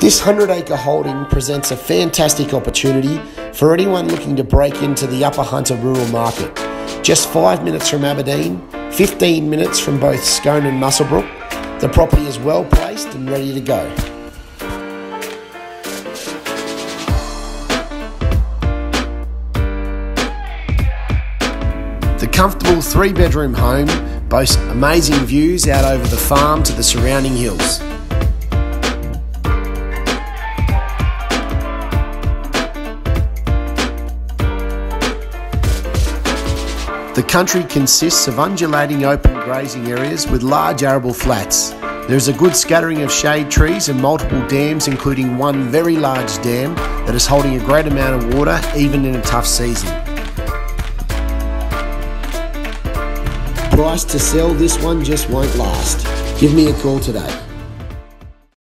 This 100 acre holding presents a fantastic opportunity for anyone looking to break into the Upper Hunter rural market. Just 5 minutes from Aberdeen, 15 minutes from both Scone and Muswellbrook, the property is well placed and ready to go. The comfortable three bedroom home boasts amazing views out over the farm to the surrounding hills. The country consists of undulating open grazing areas with large arable flats. There is a good scattering of shade trees and multiple dams, including one very large dam that is holding a great amount of water even in a tough season. Price to sell, this one just won't last. Give me a call today.